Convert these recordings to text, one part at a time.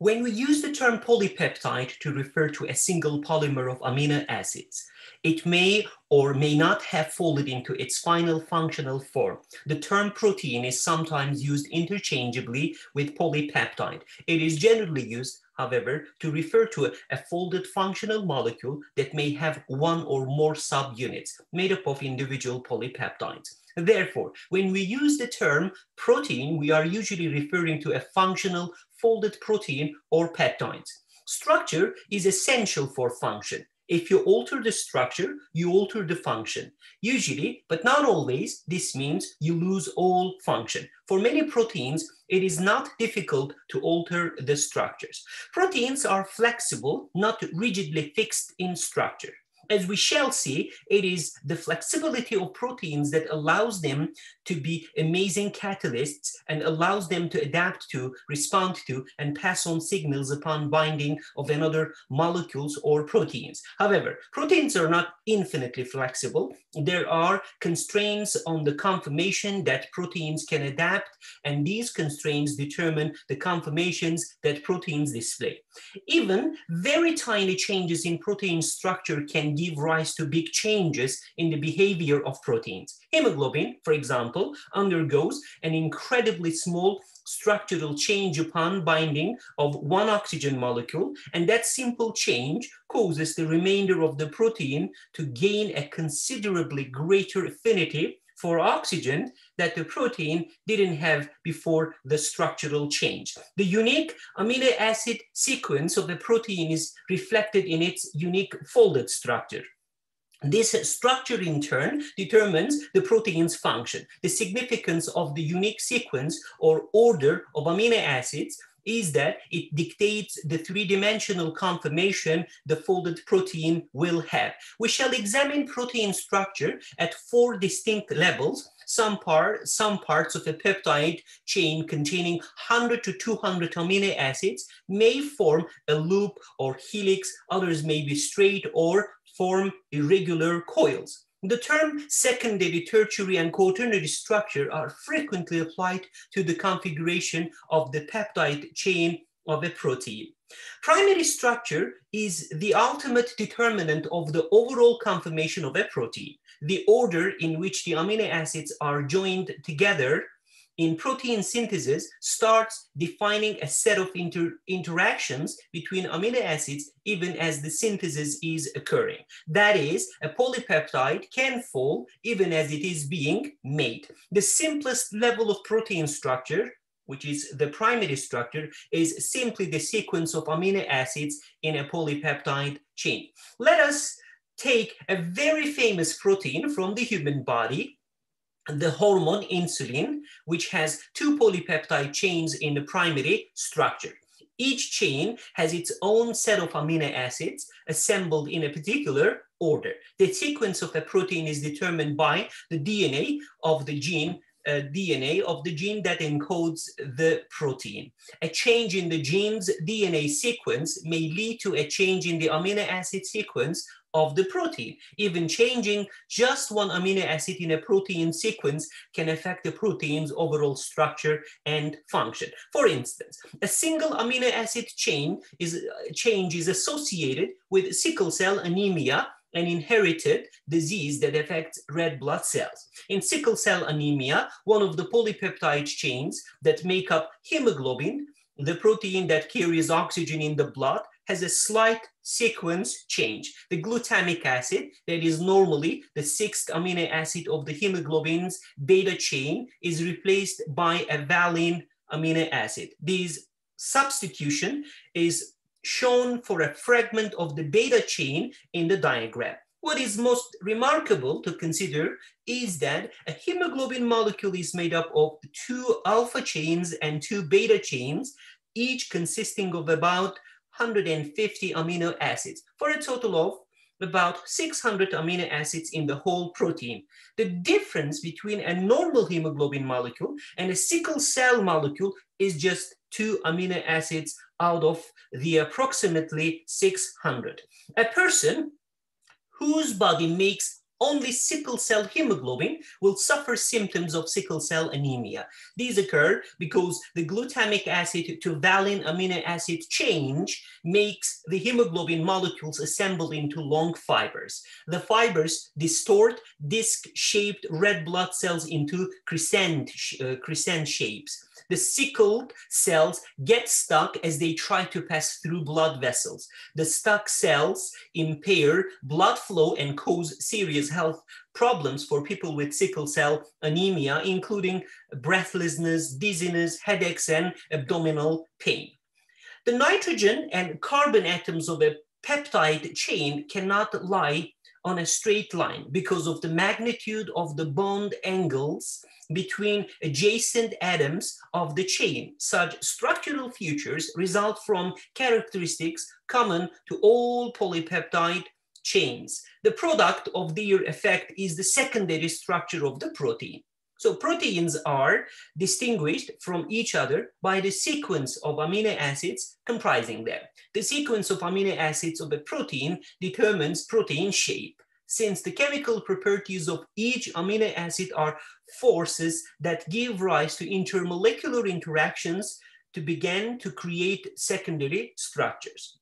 When we use the term polypeptide to refer to a single polymer of amino acids, it may or may not have folded into its final functional form. The term protein is sometimes used interchangeably with polypeptide. It is generally used, however, to refer to a, folded functional molecule that may have one or more subunits made up of individual polypeptides. Therefore, when we use the term protein, we are usually referring to a functional folded protein or peptides. Structure is essential for function. If you alter the structure, you alter the function. Usually, but not always, this means you lose all function. For many proteins, it is not difficult to alter the structures. Proteins are flexible, not rigidly fixed in structure as we shall see, it is the flexibility of proteins that allows them to be amazing catalysts and allows them to adapt to, respond to, and pass on signals upon binding of another molecules or proteins. However, proteins are not infinitely flexible. There are constraints on the conformation that proteins can adapt, and these constraints determine the conformations that proteins display. Even very tiny changes in protein structure can give rise to big changes in the behavior of proteins. Hemoglobin, for example, undergoes an incredibly small structural change upon binding of one oxygen molecule, and that simple change causes the remainder of the protein to gain a considerably greater affinity for oxygen that the protein didn't have before the structural change. The unique amino acid sequence of the protein is reflected in its unique folded structure. This structure in turn determines the protein's function. The significance of the unique sequence or order of amino acids is that it dictates the three-dimensional conformation the folded protein will have. We shall examine protein structure at four distinct levels. Some, part, some parts of a peptide chain containing 100 to 200 amino acids may form a loop or helix, others may be straight or form irregular coils. The term secondary, tertiary, and quaternary structure are frequently applied to the configuration of the peptide chain of a protein. Primary structure is the ultimate determinant of the overall conformation of a protein. The order in which the amino acids are joined together in protein synthesis starts defining a set of inter interactions between amino acids even as the synthesis is occurring. That is, a polypeptide can fall even as it is being made. The simplest level of protein structure which is the primary structure, is simply the sequence of amino acids in a polypeptide chain. Let us take a very famous protein from the human body, the hormone insulin, which has two polypeptide chains in the primary structure. Each chain has its own set of amino acids assembled in a particular order. The sequence of a protein is determined by the DNA of the gene uh, DNA of the gene that encodes the protein. A change in the gene's DNA sequence may lead to a change in the amino acid sequence of the protein. Even changing just one amino acid in a protein sequence can affect the protein's overall structure and function. For instance, a single amino acid chain is, change is associated with sickle cell anemia an inherited disease that affects red blood cells. In sickle cell anemia, one of the polypeptide chains that make up hemoglobin, the protein that carries oxygen in the blood, has a slight sequence change. The glutamic acid, that is normally the sixth amino acid of the hemoglobin's beta chain, is replaced by a valine amino acid. This substitution is shown for a fragment of the beta chain in the diagram. What is most remarkable to consider is that a hemoglobin molecule is made up of two alpha chains and two beta chains, each consisting of about 150 amino acids for a total of about 600 amino acids in the whole protein. The difference between a normal hemoglobin molecule and a sickle cell molecule is just two amino acids out of the approximately 600. A person whose body makes only sickle cell hemoglobin will suffer symptoms of sickle cell anemia. These occur because the glutamic acid to valine amino acid change makes the hemoglobin molecules assemble into long fibers. The fibers distort disc-shaped red blood cells into crescent, uh, crescent shapes the sickled cells get stuck as they try to pass through blood vessels. The stuck cells impair blood flow and cause serious health problems for people with sickle cell anemia, including breathlessness, dizziness, headaches, and abdominal pain. The nitrogen and carbon atoms of a peptide chain cannot lie on a straight line because of the magnitude of the bond angles between adjacent atoms of the chain. Such structural features result from characteristics common to all polypeptide chains. The product of their effect is the secondary structure of the protein. So proteins are distinguished from each other by the sequence of amino acids comprising them. The sequence of amino acids of a protein determines protein shape since the chemical properties of each amino acid are forces that give rise to intermolecular interactions to begin to create secondary structures.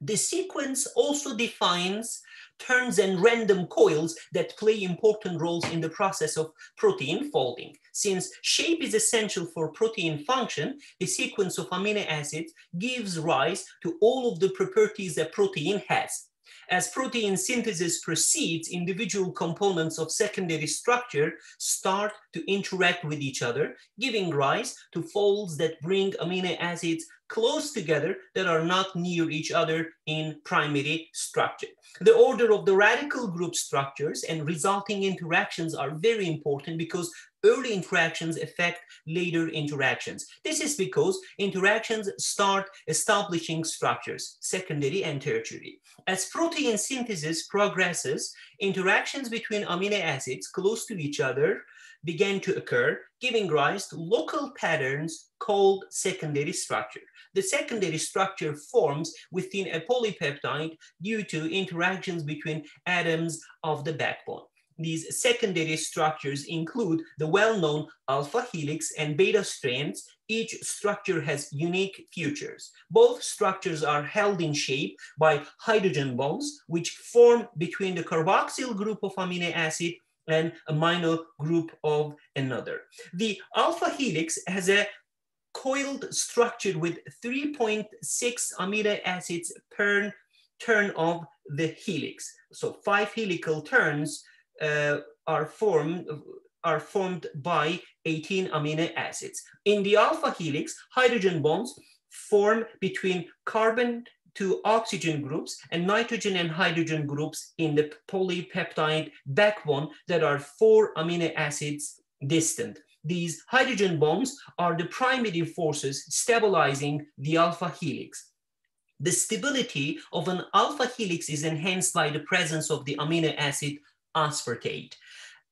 The sequence also defines turns and random coils that play important roles in the process of protein folding. Since shape is essential for protein function, the sequence of amino acids gives rise to all of the properties that protein has. As protein synthesis proceeds, individual components of secondary structure start to interact with each other, giving rise to folds that bring amino acids close together that are not near each other in primary structure. The order of the radical group structures and resulting interactions are very important because early interactions affect later interactions. This is because interactions start establishing structures, secondary and tertiary. As protein synthesis progresses, interactions between amino acids close to each other began to occur, giving rise to local patterns called secondary structure. The secondary structure forms within a polypeptide due to interactions between atoms of the backbone. These secondary structures include the well-known alpha helix and beta strands. Each structure has unique features. Both structures are held in shape by hydrogen bonds, which form between the carboxyl group of amino acid and amino group of another. The alpha helix has a coiled structure with 3.6 amino acids per turn of the helix. So five helical turns uh, are formed are formed by 18 amino acids. In the alpha helix, hydrogen bonds form between carbon to oxygen groups and nitrogen and hydrogen groups in the polypeptide backbone that are four amino acids distant. These hydrogen bonds are the primary forces stabilizing the alpha helix. The stability of an alpha helix is enhanced by the presence of the amino acid aspartate.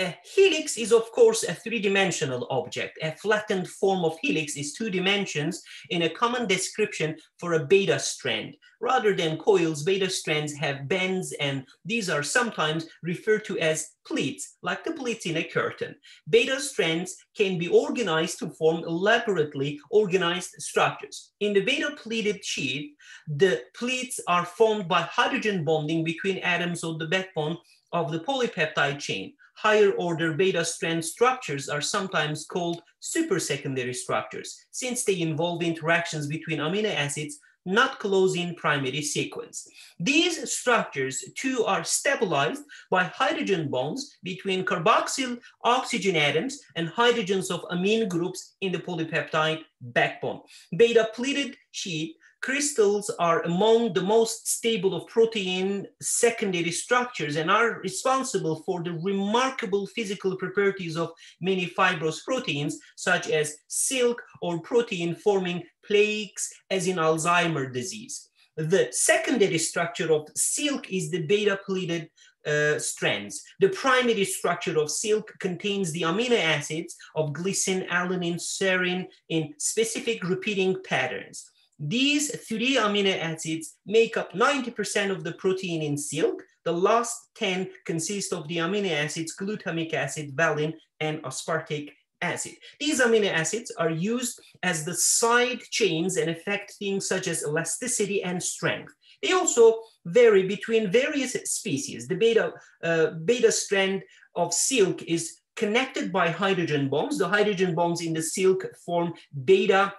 A helix is, of course, a three-dimensional object. A flattened form of helix is two dimensions in a common description for a beta strand. Rather than coils, beta strands have bends, and these are sometimes referred to as pleats, like the pleats in a curtain. Beta strands can be organized to form elaborately organized structures. In the beta pleated sheet, the pleats are formed by hydrogen bonding between atoms of the backbone of the polypeptide chain. Higher order beta strand structures are sometimes called supersecondary structures since they involve interactions between amino acids not close in primary sequence. These structures too are stabilized by hydrogen bonds between carboxyl oxygen atoms and hydrogens of amine groups in the polypeptide backbone. Beta pleated sheet crystals are among the most stable of protein secondary structures and are responsible for the remarkable physical properties of many fibrous proteins, such as silk or protein forming plaques, as in Alzheimer's disease. The secondary structure of silk is the beta pleated uh, strands. The primary structure of silk contains the amino acids of glycine, alanine, serine in specific repeating patterns. These three amino acids make up 90% of the protein in silk, The last 10 consist of the amino acids glutamic acid, valine, and aspartic acid. These amino acids are used as the side chains and affect things such as elasticity and strength. They also vary between various species. The beta, uh, beta strand of silk is connected by hydrogen bonds. The hydrogen bonds in the silk form beta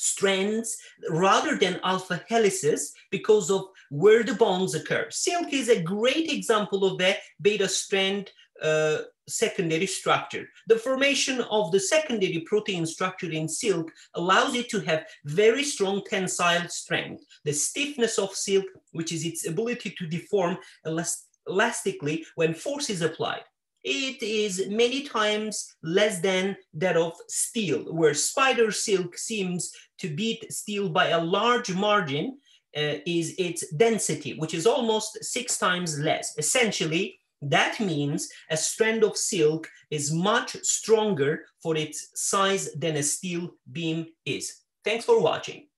strands rather than alpha helices because of where the bonds occur. Silk is a great example of the beta strand uh, secondary structure. The formation of the secondary protein structure in silk allows it to have very strong tensile strength. The stiffness of silk, which is its ability to deform elast elastically when force is applied. It is many times less than that of steel, where spider silk seems to beat steel by a large margin, uh, is its density, which is almost six times less. Essentially, that means a strand of silk is much stronger for its size than a steel beam is. Thanks for watching.